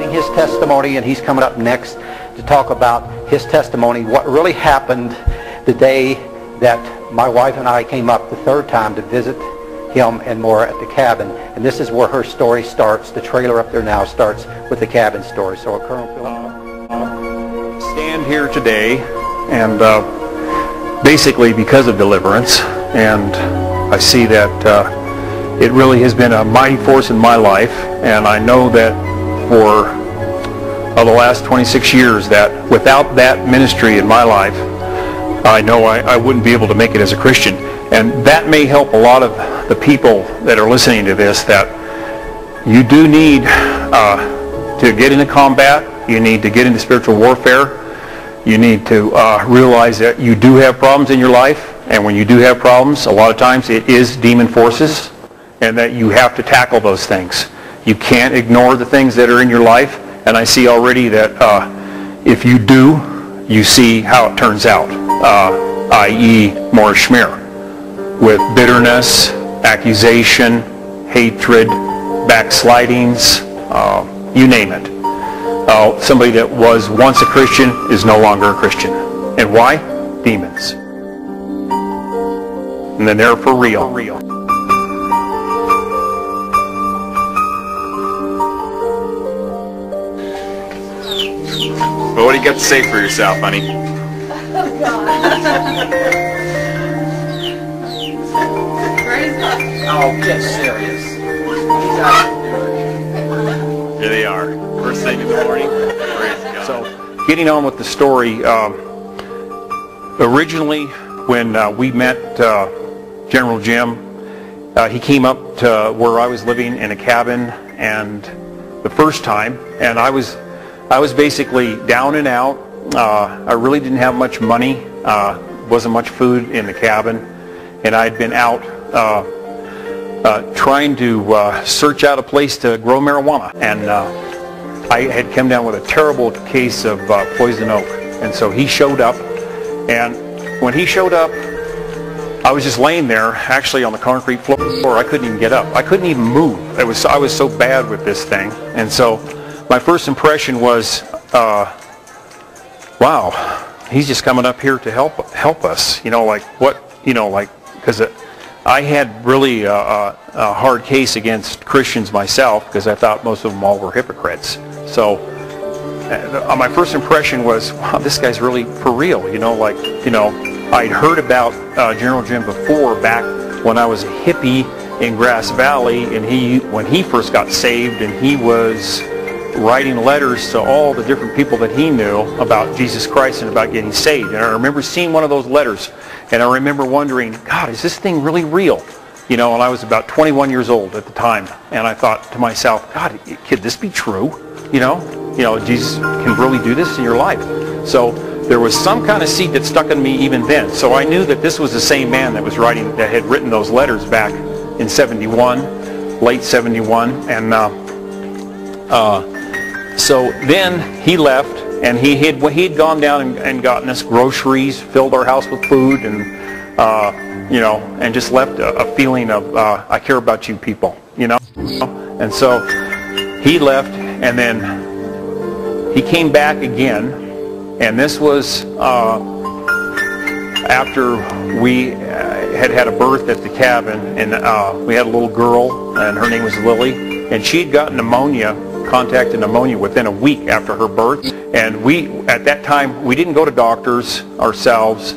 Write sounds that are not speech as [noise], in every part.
giving his testimony, and he's coming up next to talk about his testimony, what really happened the day that my wife and I came up the third time to visit him and Maura at the cabin. And this is where her story starts. The trailer up there now starts with the cabin story. So, Colonel. Uh, stand here today and uh, basically because of deliverance. And I see that uh, it really has been a mighty force in my life. And I know that for uh, the last 26 years that without that ministry in my life, I know I, I wouldn't be able to make it as a Christian. And that may help a lot of the people that are listening to this that you do need uh, to get into combat. You need to get into spiritual warfare. You need to uh, realize that you do have problems in your life. And when you do have problems, a lot of times it is demon forces. And that you have to tackle those things. You can't ignore the things that are in your life. And I see already that uh, if you do, you see how it turns out, uh, i.e. Maura Schmier with bitterness, accusation, hatred, backslidings, uh, you name it. Uh, somebody that was once a Christian is no longer a Christian. And why? Demons. And then they're for real. For real. But what do you got to say for yourself, honey? Oh, God. Oh, get serious. Here they are. First thing in the morning. So, getting on with the story, um, originally when uh, we met uh, General Jim, uh, he came up to where I was living in a cabin and the first time, and I was, I was basically down and out. Uh, I really didn't have much money, uh, wasn't much food in the cabin, and I'd been out uh, uh, trying to uh, search out a place to grow marijuana. And uh, I had come down with a terrible case of poison oak. And so he showed up. And when he showed up, I was just laying there, actually on the concrete floor. I couldn't even get up. I couldn't even move. It was I was so bad with this thing. And so my first impression was, uh, wow, he's just coming up here to help help us. You know, like what? You know, like because I had really a, a, a, hard case against Christians myself because I thought most of them all were hypocrites. So uh, my first impression was, wow, this guy's really for real. You know, like, you know, I'd heard about uh, General Jim before back when I was a hippie in Grass Valley and he, when he first got saved and he was writing letters to all the different people that he knew about Jesus Christ and about getting saved. And I remember seeing one of those letters and I remember wondering, God, is this thing really real? You know, and I was about 21 years old at the time. And I thought to myself, God, could this be true? You know, you know, Jesus can really do this in your life. So there was some kind of seed that stuck in me even then. So I knew that this was the same man that was writing, that had written those letters back in 71, late 71. And uh, uh, so then he left and he had he'd gone down and, and gotten us groceries, filled our house with food, and uh, you know, and just left a, a feeling of uh, I care about you people, you know. And so he left, and then he came back again, and this was uh, after we uh, had had a birth at the cabin, and uh, we had a little girl, and her name was Lily, and she'd gotten pneumonia contacted pneumonia within a week after her birth. And we, at that time, we didn't go to doctors ourselves,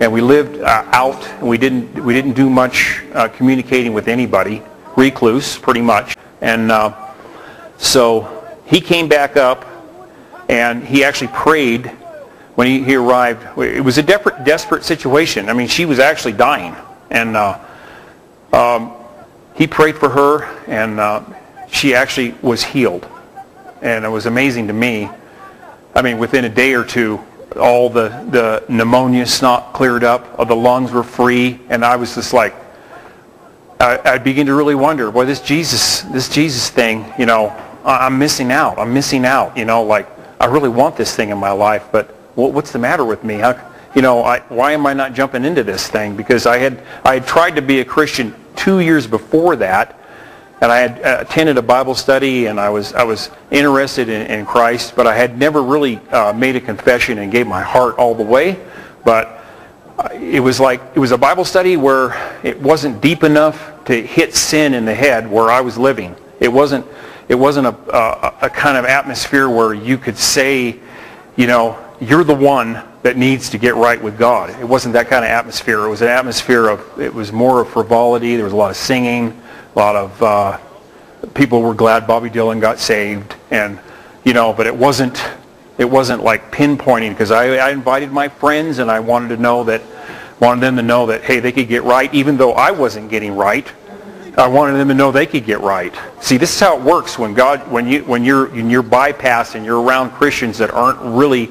and we lived uh, out. And we didn't we didn't do much uh, communicating with anybody. Recluse, pretty much. And uh, so he came back up, and he actually prayed when he, he arrived. It was a desperate, desperate situation. I mean, she was actually dying, and uh, um, he prayed for her, and uh, she actually was healed. And it was amazing to me. I mean, within a day or two, all the, the pneumonia snot cleared up, the lungs were free, and I was just like, I, I begin to really wonder, boy, this Jesus, this Jesus thing, you know, I'm missing out. I'm missing out. You know, like I really want this thing in my life, but what, what's the matter with me? How, you know, I, why am I not jumping into this thing? Because I had I had tried to be a Christian two years before that, and I had uh, attended a Bible study, and I was I was interested in, in Christ, but I had never really uh, made a confession and gave my heart all the way. But uh, it was like it was a Bible study where it wasn't deep enough to hit sin in the head where I was living. It wasn't it wasn't a, a, a kind of atmosphere where you could say, you know, you're the one that needs to get right with God. It wasn't that kind of atmosphere. It was an atmosphere of, it was more of frivolity. There was a lot of singing, a lot of, uh, people were glad Bobby Dylan got saved. And, you know, but it wasn't, it wasn't like pinpointing because I, I invited my friends and I wanted to know that, wanted them to know that, hey, they could get right even though I wasn't getting right. I wanted them to know they could get right. See, this is how it works when God, when you, when you're, when you're bypassed and you're around Christians that aren't really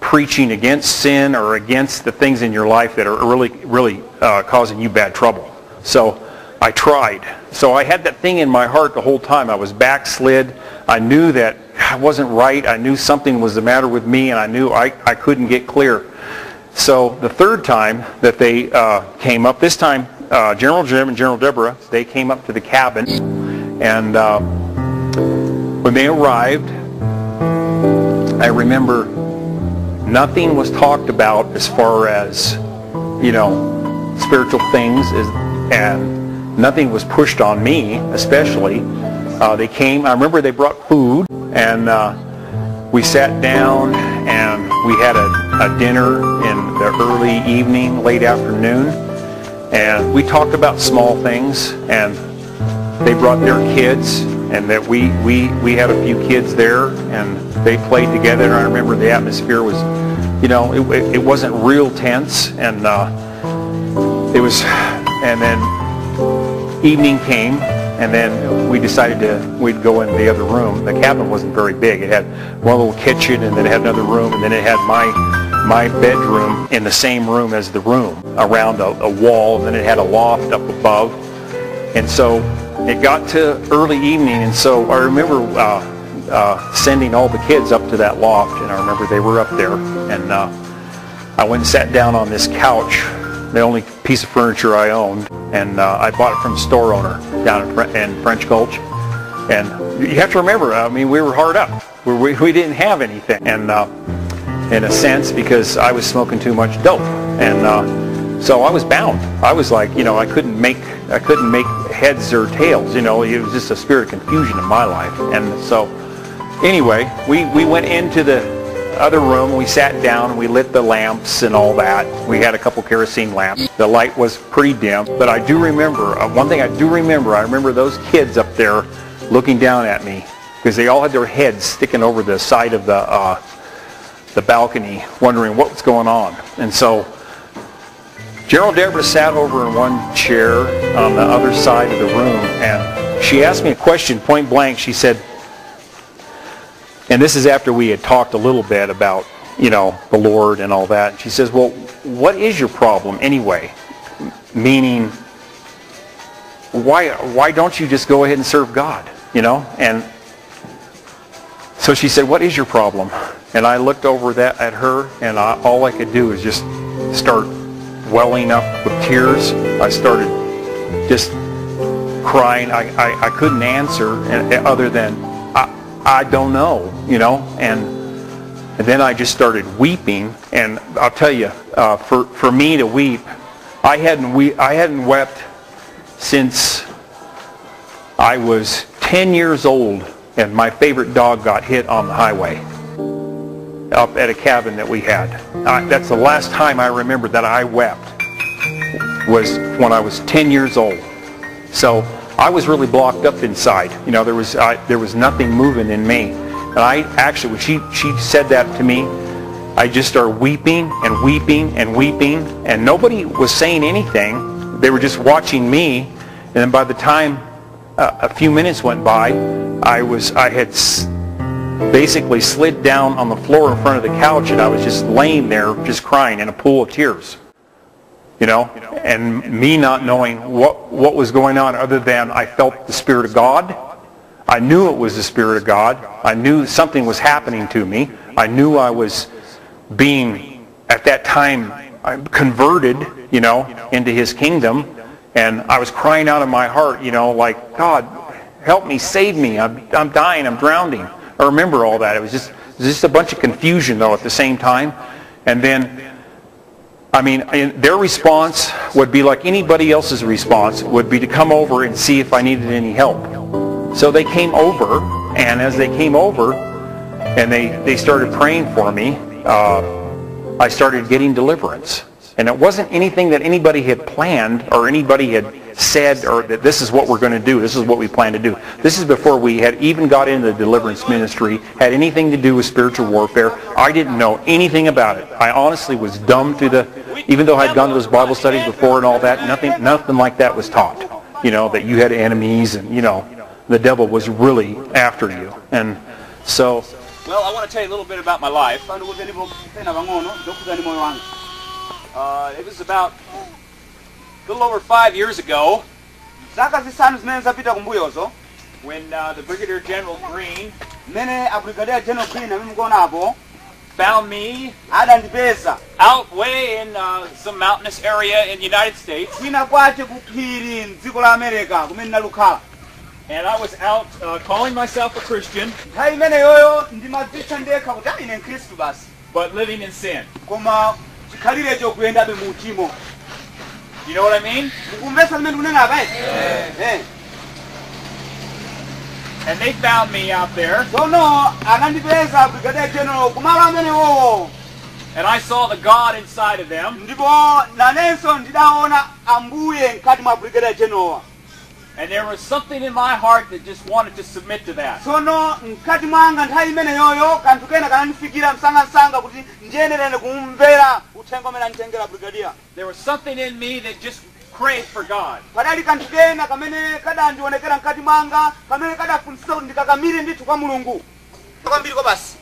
preaching against sin or against the things in your life that are really, really uh, causing you bad trouble. So I tried. So I had that thing in my heart the whole time. I was backslid. I knew that I wasn't right. I knew something was the matter with me, and I knew I, I couldn't get clear. So the third time that they uh, came up, this time uh, General Jim and General Deborah, they came up to the cabin, and uh, when they arrived, I remember nothing was talked about as far as, you know, spiritual things, and nothing was pushed on me, especially. Uh, they came, I remember they brought food, and uh, we sat down, and we had a, a dinner in the early evening, late afternoon, and we talked about small things, and they brought their kids, and that we, we, we had a few kids there, and they played together, and I remember the atmosphere was, you know, it, it wasn't real tense, and uh, it was, and then evening came, and then we decided to, we'd go in the other room. The cabin wasn't very big. It had one little kitchen, and then it had another room, and then it had my, my bedroom in the same room as the room, around a, a wall, and then it had a loft up above. And so it got to early evening, and so I remember uh, uh, sending all the kids up to that loft, and I remember they were up there, and uh, I went and sat down on this couch, the only piece of furniture I owned, and uh, I bought it from the store owner down in French Gulch. And you have to remember, I mean, we were hard up. We, we, we didn't have anything, and uh, in a sense, because I was smoking too much dope, and uh, so I was bound. I was like, you know, I couldn't make, I couldn't make heads or tails. You know, it was just a spirit of confusion in my life, and so anyway, we, we went into the other room. We sat down. We lit the lamps and all that. We had a couple kerosene lamps. The light was pretty dim. But I do remember, uh, one thing I do remember, I remember those kids up there looking down at me because they all had their heads sticking over the side of the, uh, the balcony wondering what was going on. And so General Deborah sat over in one chair on the other side of the room and she asked me a question point blank. She said, and this is after we had talked a little bit about, you know, the Lord and all that. She says, well, what is your problem anyway? Meaning, why, why don't you just go ahead and serve God, you know? And so she said, what is your problem? And I looked over that at her, and I, all I could do was just start welling up with tears. I started just crying. I, I, I couldn't answer other than, I, I don't know, you know. And, and then I just started weeping. And I'll tell you, uh, for, for me to weep, I hadn't, we, I hadn't wept since I was 10 years old and my favorite dog got hit on the highway up at a cabin that we had. That's the last time I remember that I wept was when I was 10 years old. So I was really blocked up inside. You know, there was there was nothing moving in me. And I actually, when she she said that to me, I just started weeping and weeping and weeping, and nobody was saying anything. They were just watching me. And then by the time uh, a few minutes went by, I was I had basically slid down on the floor in front of the couch, and I was just laying there, just crying in a pool of tears you know, and me not knowing what, what was going on other than I felt the Spirit of God. I knew it was the Spirit of God. I knew something was happening to me. I knew I was being, at that time, uh, converted, you know, into His kingdom. And I was crying out of my heart, you know, like, God, help me, save me, I'm, I'm dying, I'm drowning. I remember all that. It was just, it was just a bunch of confusion, though, at the same time. And then, I mean, their response would be like anybody else's response, would be to come over and see if I needed any help. So they came over, and as they came over, and they, they started praying for me, uh, I started getting deliverance. And it wasn't anything that anybody had planned or anybody had said or that this is what we're going to do. This is what we plan to do. This is before we had even got into the deliverance ministry, had anything to do with spiritual warfare. I didn't know anything about it. I honestly was dumb to the, even though I'd gone to those Bible studies before and all that, nothing, nothing like that was taught. You know, that you had enemies and, you know, the devil was really after you. And so well, I want to tell you a little bit about my life. Uh, it was about a little over five years ago when uh, the Brigadier General Green found me out way in uh, some mountainous area in the United States. And I was out uh, calling myself a Christian, but living in sin. You know what I mean? And they found me out there. And I saw the God inside of them. And there was something in my heart that just wanted to submit to that. tsono mkati mwanga nthawi imene kanthu kena kanandifikira msangamsanga kuti ndiyenerene kumvera uthenga umene anditengera brigadier There was something in me that just craved for God. padali kanthu kena kamene kadandionekera mkati mwanga kamene kadafunitsitsa kuti ndikakamire ndithu kwa mulungu kwambiriko basi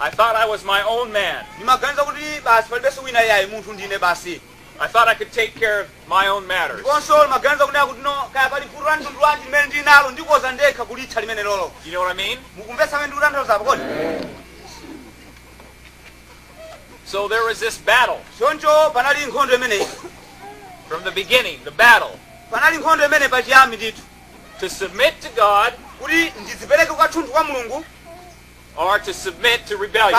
I thought I was my own man. ndimaganiza kuti basi palibenso wina yayi munthu ndine basi I thought I could take care of my own matters. ndiponso ndimaganiza kunena kuti no kaya pali vuto la mtundu wanji limene ndili nalo ndikoza ndekha kulitha limene lolo. You know what I mean? mukumvetsa amene ndikutanthauzapo kodi So there was this battle. Choncho panali nkhondo imeneyi from the beginning, the battle. Panali nkhondo imene pachiyambi ndithu to submit to God kuti ndidzipereke kwathunthu kwa mulungu. or to submit to rebellion.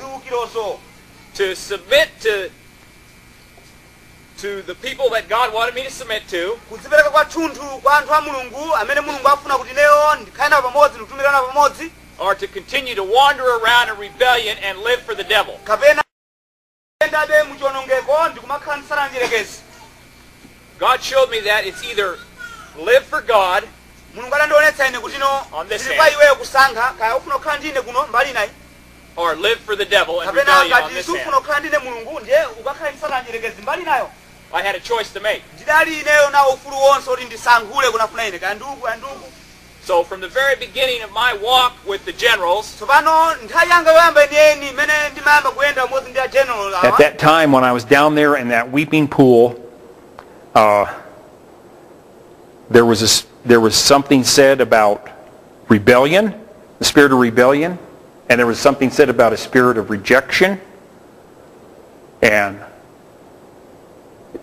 Kapenanso kuleka zimenezo ndikulowerera pa ziwukirozo To submit to to the people that God wanted me to submit to kudzipereka kwathunthu kwa anthu a mulungu amene mulungu afuna kuti neyo ndikhale nawo pamodzi ndikutumikira nawo pamodzi or to continue to wander around in rebellion and live for the devil. kapena endabe muchiwonongeko ndikumakhala ndisala God showed me that it's either live for God mulungu ine kuti no On this zili kwa hand. iweyo kusankha kaya ufuna kukhala kuno mbali nayi or live for the devil and rebellion on this hand. kukhala ndine mulungu ndiye ukakhala ndisala njerekezi mbali nayo I had a choice to make. ndidali ineyo nawo ufulu wonse kuti ndisankhule kunafuna ine kaya nduku kaya nduku So from the very beginning of my walk with the generals, tsopano nthawi yanga yoyamba yeniyeni imene ndimayamba kuyenda pamodzi ndi a general At that time, when I was down there in that weeping pool, uh, there was a s there was something said about rebellion, the spirit of rebellion, and there was something said about a spirit of rejection, and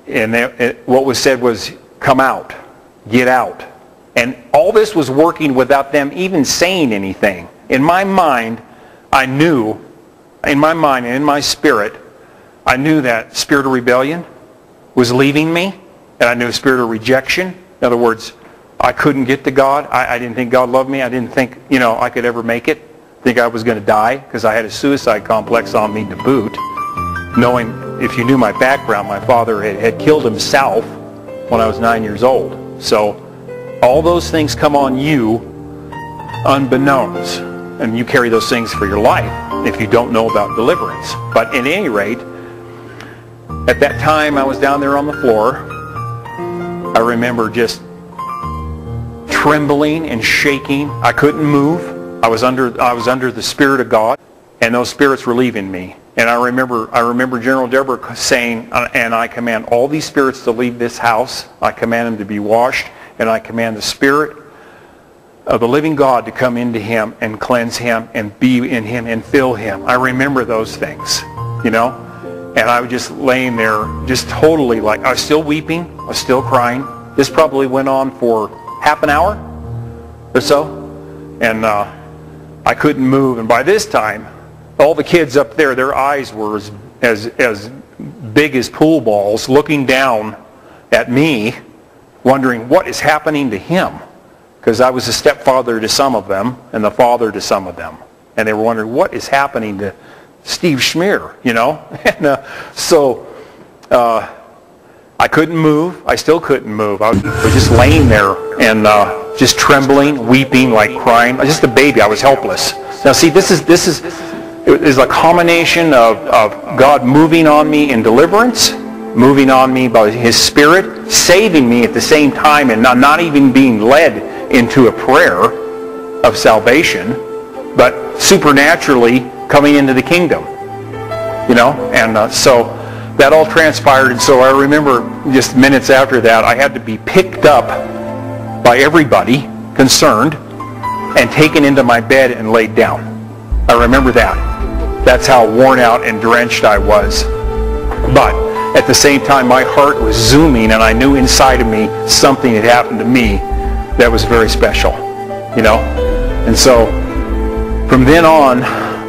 and that, it, what was said was, "Come out, get out," and all this was working without them even saying anything. In my mind, I knew, in my mind and in my spirit, I knew that spirit of rebellion was leaving me, and I knew a spirit of rejection. In other words, I couldn't get to God. I, I didn't think God loved me. I didn't think, you know, I could ever make it. Think I was going to die because I had a suicide complex on me to boot. Knowing, if you knew my background, my father had, had killed himself when I was nine years old. So all those things come on you unbeknownst. And you carry those things for your life if you don't know about deliverance. But at any rate, at that time I was down there on the floor. I remember just trembling and shaking. I couldn't move. I was under I was under the spirit of God, and those spirits were leaving me. And I remember I remember General Deborah saying, uh, "And I command all these spirits to leave this house. I command them to be washed, and I command the spirit of the living God to come into him and cleanse him and be in him and fill him." I remember those things, you know. And I was just laying there, just totally like I was still weeping, I was still crying This probably went on for half an hour or so. And uh, I couldn't move. And by this time, all the kids up there, their eyes were as, as, as big as pool balls looking down at me, wondering what is happening to him. Because I was a stepfather to some of them and the father to some of them. And they were wondering what is happening to Steve Schmier, you know? [laughs] And uh, so uh, I couldn't move. I still couldn't move. I was just laying there and uh, just trembling, weeping, like crying. I was just a baby. I was helpless. Now see, this is, this is, it is a combination of, of God moving on me in deliverance, moving on me by his spirit, saving me at the same time and not, not even being led into a prayer of salvation, but supernaturally coming into the kingdom. You know, and uh, so that all transpired. And so I remember just minutes after that, I had to be picked up by everybody concerned and taken into my bed and laid down. I remember that. That's how worn out and drenched I was. But at the same time, my heart was zooming and I knew inside of me something had happened to me that was very special, you know? And so from then on,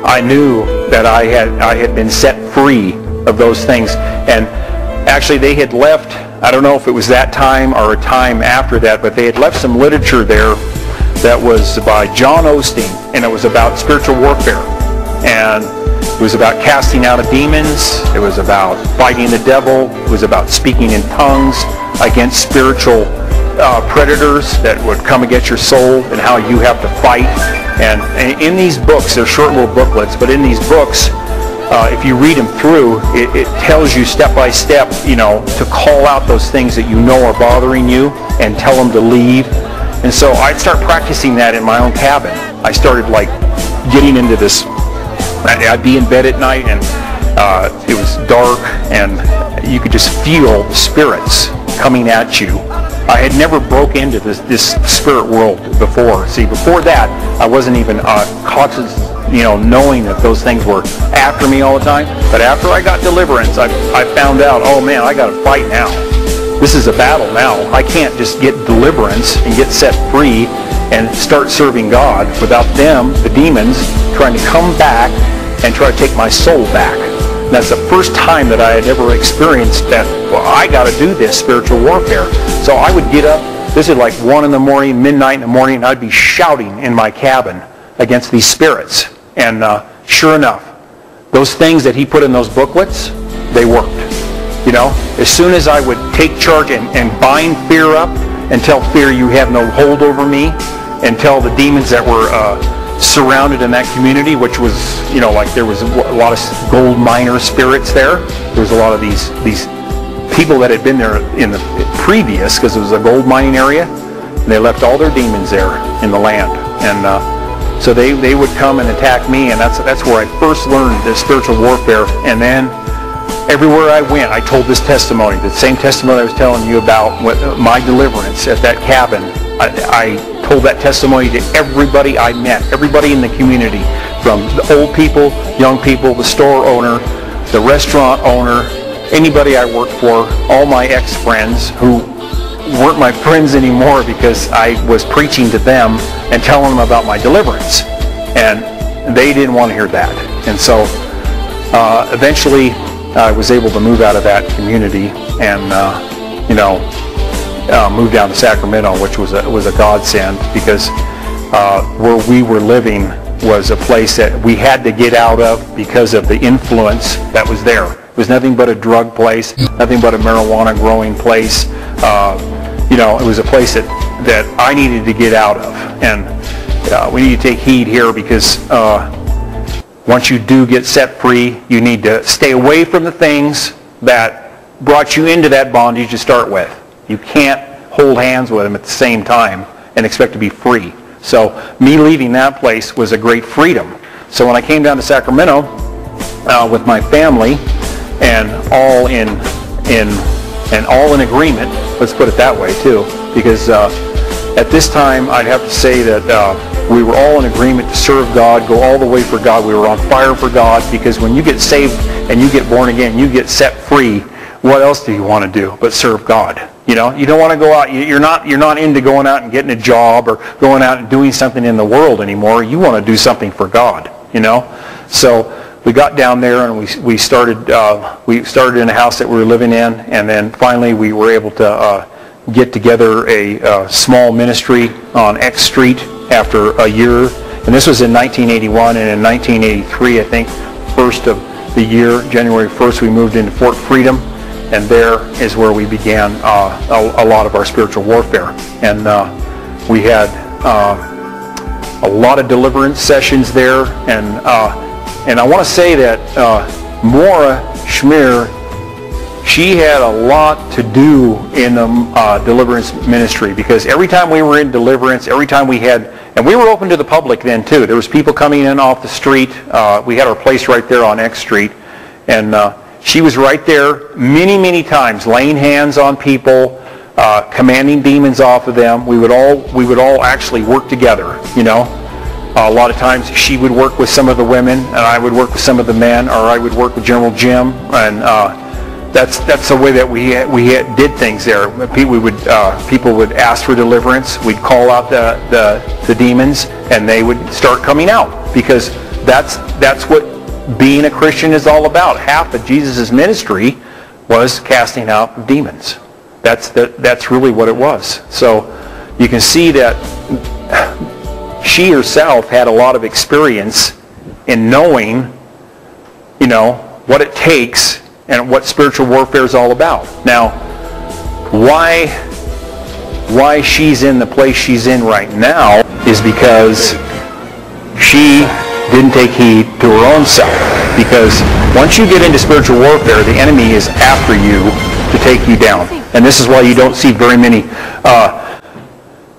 I knew that I had, I had been set free of those things. And actually they had left, I don't know if it was that time or a time after that, but they had left some literature there that was by John Osteen, and it was about spiritual warfare. And it was about casting out of demons. It was about fighting the devil. It was about speaking in tongues against spiritual uh, predators that would come against your soul and how you have to fight. And, and in these books, they're short little booklets, but in these books, uh, if you read them through, it, it tells you step by step, you know, to call out those things that you know are bothering you and tell them to leave. And so I'd start practicing that in my own cabin. I started like getting into this I'd be in bed at night and uh, it was dark and you could just feel spirits coming at you. I had never broke into this, this spirit world before. See, before that, I wasn't even uh, conscious, you know, knowing that those things were after me all the time. But after I got deliverance, I, I found out, oh man, I got to fight now. This is a battle now. I can't just get deliverance and get set free and start serving God without them, the demons, trying to come back and try to take my soul back. And that's the first time that I had ever experienced that, well, I got to do this spiritual warfare. So I would get up, this is like 1 in the morning, midnight in the morning, I'd be shouting in my cabin against these spirits. And uh, sure enough, those things that he put in those booklets, they worked. You know, as soon as I would take charge and, and bind fear up and tell fear you have no hold over me, and tell the demons that were uh, surrounded in that community, which was, you know, like there was a lot of gold miner spirits there. There was a lot of these these people that had been there in the previous, because it was a gold mining area. And they left all their demons there in the land, and uh, so they they would come and attack me, and that's that's where I first learned the spiritual warfare. And then everywhere I went, I told this testimony, the same testimony I was telling you about uh, my deliverance at that cabin. I, I told that testimony to everybody I met, everybody in the community, from the old people, young people, the store owner, the restaurant owner, anybody I worked for, all my ex-friends who weren't my friends anymore because I was preaching to them and telling them about my deliverance. And they didn't want to hear that. And so uh, eventually I was able to move out of that community and, uh, you know, uh, moved down to Sacramento, which was a, was a godsend because uh, where we were living was a place that we had to get out of because of the influence that was there. It was nothing but a drug place, nothing but a marijuana growing place. Uh, you know, it was a place that, that I needed to get out of. And uh, we need to take heed here because uh, once you do get set free, you need to stay away from the things that brought you into that bondage to start with. You can't hold hands with them at the same time and expect to be free. So me leaving that place was a great freedom. So when I came down to Sacramento uh, with my family and all in in and all in agreement, let's put it that way too, because uh, at this time I'd have to say that uh, we were all in agreement to serve God, go all the way for God. We were on fire for God because when you get saved and you get born again, you get set free. What else do you want to do but serve God? You know, you don't want to go out. You're not you're not into going out and getting a job or going out and doing something in the world anymore. You want to do something for God. You know, so we got down there and we we started uh, we started in a house that we were living in, and then finally we were able to uh, get together a uh, small ministry on X Street after a year, and this was in 1981, and in 1983, I think, first of the year, January 1st, we moved into Fort Freedom and there is where we began uh, a, a, lot of our spiritual warfare. And uh, we had uh, a lot of deliverance sessions there, and and I want to say that uh, Maura Schmier, she had a lot to do in the uh, deliverance ministry because every time we were in deliverance, every time we had, and we were open to the public then too. There was people coming in off the street. we had our place right there on X Street, and she was right there many, many times, laying hands on people, uh, commanding demons off of them. We would all we would all actually work together. You know, uh, a lot of times she would work with some of the women, and I would work with some of the men, or I would work with General Jim, and uh, that's that's the way that we we did things there. We would uh, people would ask for deliverance. We'd call out the, the the demons, and they would start coming out because that's that's what being a Christian is all about. Half of Jesus' ministry was casting out demons. That's, the, that's really what it was. So you can see that she herself had a lot of experience in knowing, you know, what it takes and what spiritual warfare is all about. Now, why, why she's in the place she's in right now is because she didn't take heed to her own self. Because once you get into spiritual warfare, the enemy is after you to take you down. And this is why you don't see very many uh,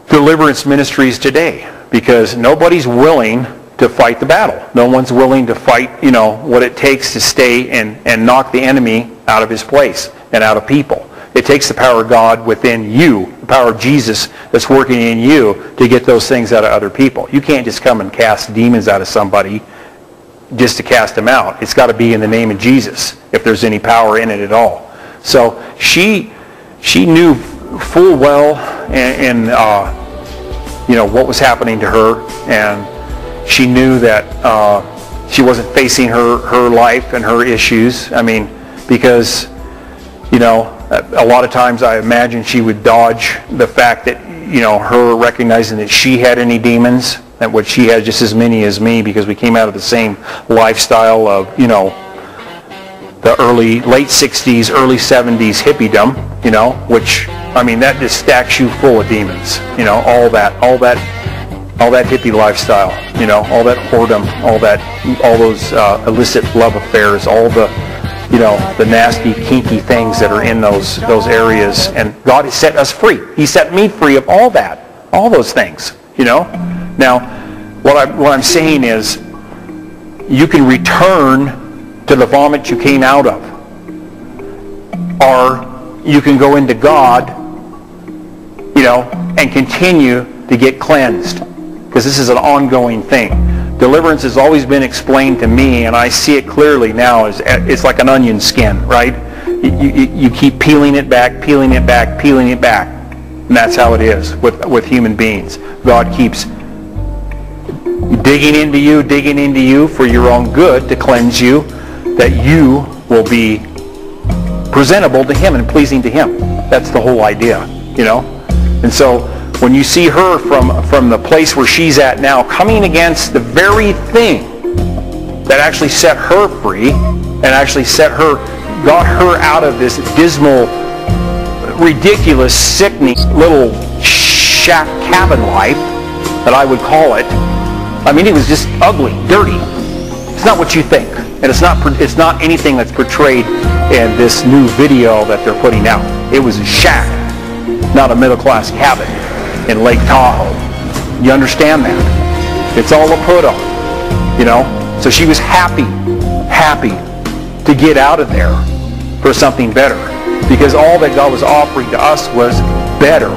deliverance ministries today. Because nobody's willing to fight the battle. No one's willing to fight, you know, what it takes to stay and, and knock the enemy out of his place and out of people. It takes the power of God within you, the power of Jesus that's working in you to get those things out of other people. You can't just come and cast demons out of somebody just to cast them out. It's got to be in the name of Jesus if there's any power in it at all. So she she knew full well and, and uh, you know what was happening to her, and she knew that uh, she wasn't facing her her life and her issues. I mean, because you know a lot of times I imagine she would dodge the fact that, you know, her recognizing that she had any demons, that what she had just as many as me because we came out of the same lifestyle of, you know, the early, late 60s, early 70s hippiedom, you know, which, I mean, that just stacks you full of demons, you know, all that, all that, all that hippie lifestyle, you know, all that whoredom, all that, all those uh, illicit love affairs, all the, you know, the nasty, kinky things that are in those, those areas. And God has set us free. He set me free of all that, all those things, you know. Now, what, I, what I'm saying is you can return to the vomit you came out of. Or you can go into God, you know, and continue to get cleansed. Because this is an ongoing thing. Deliverance has always been explained to me, and I see it clearly now. As it's like an onion skin, right? You, you, you keep peeling it back, peeling it back, peeling it back, and that's how it is with with human beings. God keeps digging into you, digging into you for your own good to cleanse you, that you will be presentable to Him and pleasing to Him. That's the whole idea, you know. And so when you see her from, from the place where she's at now coming against the very thing that actually set her free and actually set her, got her out of this dismal, ridiculous, sickening little shack cabin life that I would call it. I mean, it was just ugly, dirty. It's not what you think. And it's not, it's not anything that's portrayed in this new video that they're putting out. It was a shack, not a middle-class cabin in Lake Tahoe. You understand that? It's all a put on, you know? So she was happy, happy to get out of there for something better because all that God was offering to us was better,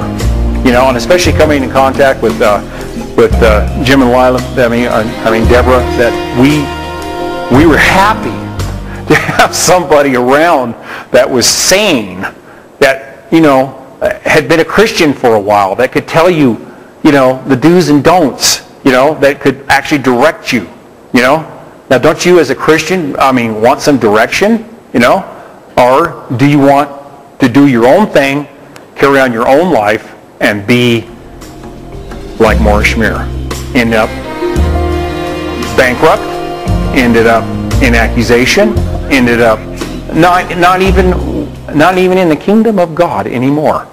you know, and especially coming in contact with uh, with uh, Jim and Lila, I mean, uh, I mean Deborah, that we we were happy [laughs] to have somebody around that was sane, that you know had been a Christian for a while, that could tell you, you know, the do's and don'ts, you know, that could actually direct you, you know. Now, don't you as a Christian, I mean, want some direction, you know? Or do you want to do your own thing, carry on your own life, and be like Maura Schmier? End up bankrupt, ended up in accusation, ended up not, not, even, not even in the kingdom of God anymore.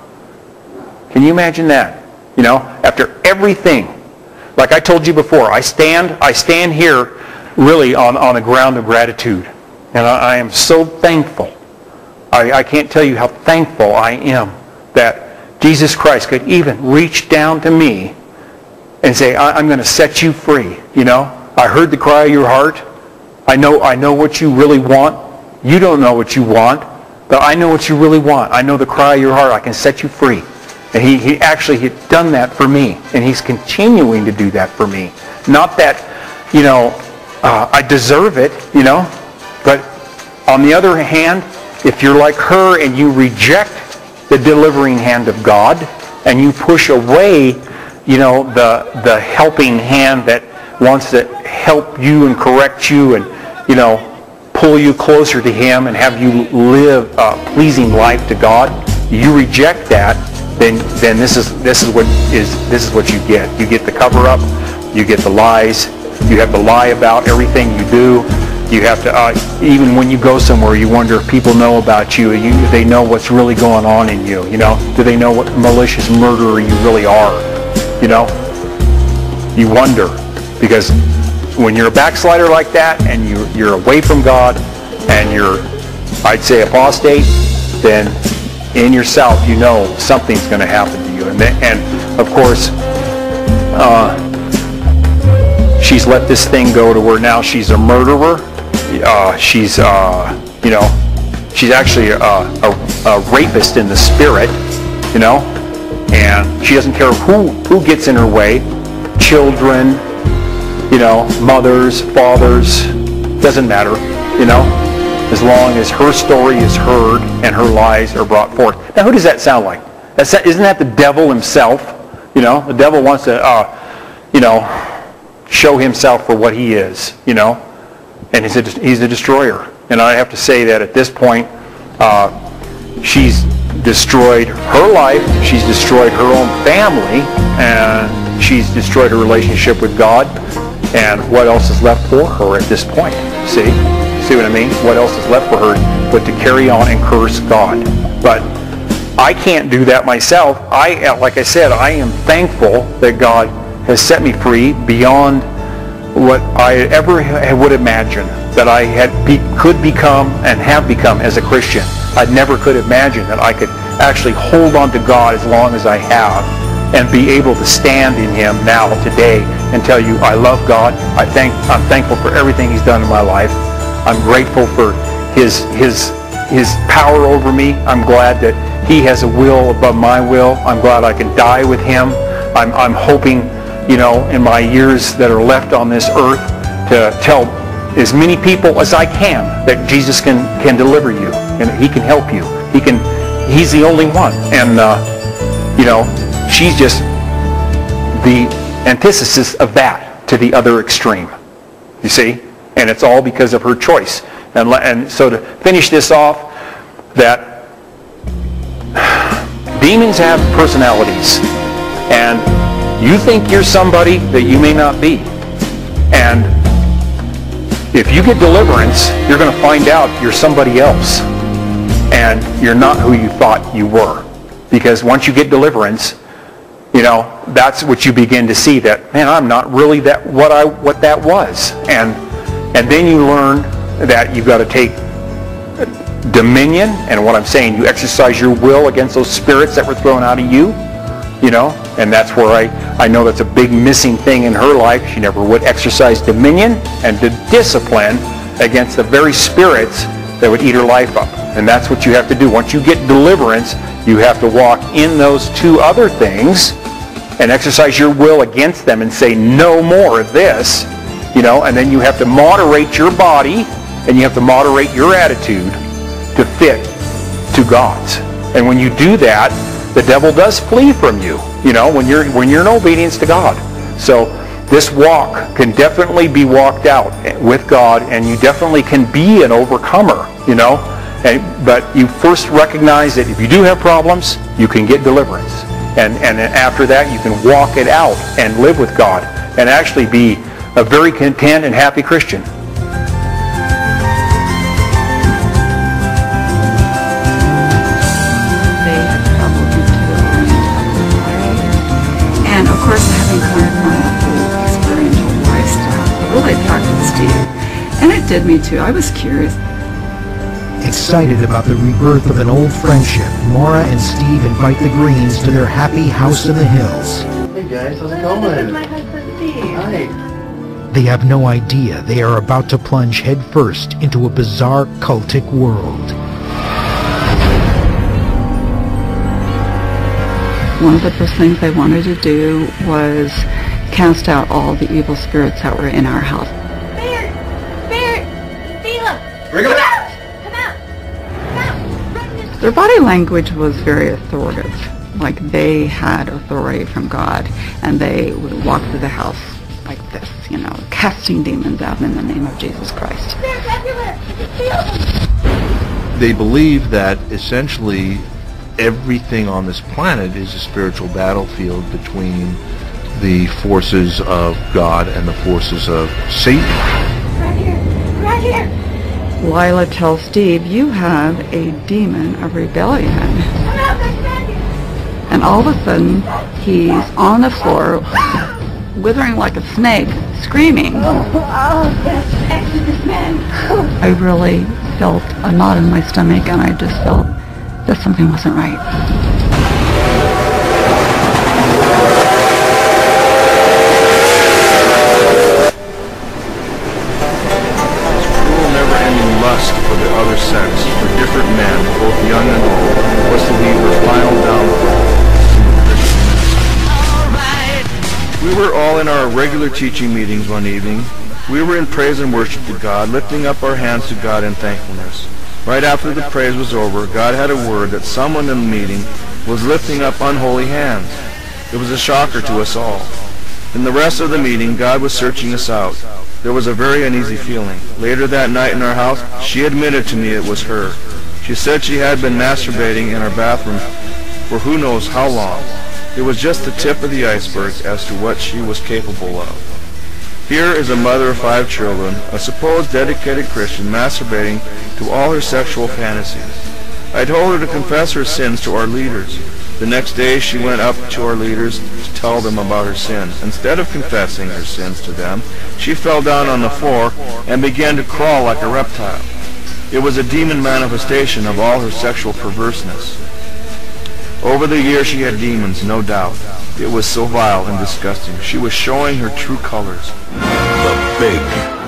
Can you imagine that? You know, after everything, like I told you before, I stand, I stand here really on, on a ground of gratitude. And I, I am so thankful. I, I can't tell you how thankful I am that Jesus Christ could even reach down to me and say, I, I'm going to set you free. You know, I heard the cry of your heart. I know, I know what you really want. You don't know what you want, but I know what you really want. I know the cry of your heart. I can set you free. And he, he actually had done that for me. And he's continuing to do that for me. Not that, you know, uh, I deserve it, you know. But on the other hand, if you're like her and you reject the delivering hand of God and you push away, you know, the, the helping hand that wants to help you and correct you and, you know, pull you closer to him and have you live a pleasing life to God, you reject that, then then this is this is what is this is what you get. You get the cover up, you get the lies, you have to lie about everything you do. You have to uh, even when you go somewhere, you wonder if people know about you. You they know what's really going on in you. You know, do they know what malicious murderer you really are? You know, you wonder because when you're a backslider like that and you, you're away from God and you're, I'd say, apostate, then in yourself you know something's going to happen to you. And, and of course, uh, she's let this thing go to where now she's a murderer. Uh, she's, uh, you know, she's actually a, a, a rapist in the spirit, you know, and she doesn't care who, who gets in her way, children, you know, mothers, fathers, doesn't matter, you know, as long as her story is heard and her lies are brought forth. Now, who does that sound like? That's, isn't that the devil himself? You know, the devil wants to, uh, you know, show himself for what he is, you know, and he's a, he's a destroyer. And I have to say that at this point, uh, she's destroyed her life, she's destroyed her own family, and she's destroyed her relationship with God, and what else is left for her at this point? See? See what I mean? What else is left for her but to carry on and curse God? But I can't do that myself. I, uh, like I said, I am thankful that God has set me free beyond what I ever would imagine that I had be, could become and have become as a Christian. I never could imagine that I could actually hold on to God as long as I have and be able to stand in him now today and tell you I love God. I thank I'm thankful for everything he's done in my life. I'm grateful for his his his power over me. I'm glad that he has a will above my will. I'm glad I can die with him. I'm I'm hoping, you know, in my years that are left on this earth to tell as many people as I can that Jesus can can deliver you and he can help you. He can he's the only one. And uh, you know, she's just the antithesis of that to the other extreme. You see? And it's all because of her choice. And, and so to finish this off, that [sighs] demons have personalities. And you think you're somebody that you may not be. And if you get deliverance, you're going to find out you're somebody else. And you're not who you thought you were. Because once you get deliverance, you know, that's what you begin to see that, man, I'm not really that what I what that was. And and then you learn that you've got to take dominion and what I'm saying, you exercise your will against those spirits that were thrown out of you, you know, and that's where I, I know that's a big missing thing in her life. She never would exercise dominion and discipline against the very spirits that would eat her life up. And that's what you have to do. Once you get deliverance, you have to walk in those two other things and exercise your will against them and say no more of this, you know, and then you have to moderate your body and you have to moderate your attitude to fit to God's. And when you do that, the devil does flee from you, you know, when you're, when you're in obedience to God. So this walk can definitely be walked out with God, and you definitely can be an overcomer, you know. And, but you first recognize that if you do have problems, you can get deliverance. And, and after that, you can walk it out and live with God and actually be a very content and happy Christian. And of course, having come from a whole experiential lifestyle, really attracted Steve. And it did me too. I was curious. Excited about the rebirth of an old friendship, Maura and Steve invite the Greens to their happy house in the hills. Hey guys, how's it going? This is my husband Steve. Hi. They have no idea they are about to plunge headfirst into a bizarre cultic world. One of the first things they wanted to do was cast out all the evil spirits that were in our house. Bear! Bear! Stila! Bring him out! Come out! Come out! Run this Their body language was very authoritative. Like they had authority from God and they would walk through the house like this, you know, casting demons out in the name of Jesus Christ. Bear's everywhere! Feel They believe that essentially everything on this planet is a spiritual battlefield between the forces of God and the forces of Satan. Right here! Right here! Lila tells Steve, you have a demon of rebellion. Come out! There's Maggie! And all of a sudden, he's on the floor, withering like a snake, screaming. I really felt a knot in my stomach and I just felt that something wasn't right. For the other sex, for different men, both young and old, was to lead her final downfall. We were all in our regular teaching meetings one evening. We were in praise and worship to God, lifting up our hands to God in thankfulness. Right after the praise was over, God had a word that someone in the meeting was lifting up unholy hands. It was a shocker to us all. In the rest of the meeting, God was searching us out. There was a very uneasy feeling. Later that night in our house, she admitted to me it was her. She said she had been masturbating in our bathroom for who knows how long. It was just the tip of the iceberg as to what she was capable of. Here is a mother of five children, a supposed dedicated Christian, masturbating to all her sexual fantasies. I told her to confess her sins to our leaders. The next day she went up to our leaders to tell them about her sin. Instead of confessing her sins to them, she fell down on the floor and began to crawl like a reptile. It was a demon manifestation of all her sexual perverseness. Over the years she had demons, no doubt. It was so vile and disgusting. She was showing her true colors. The Big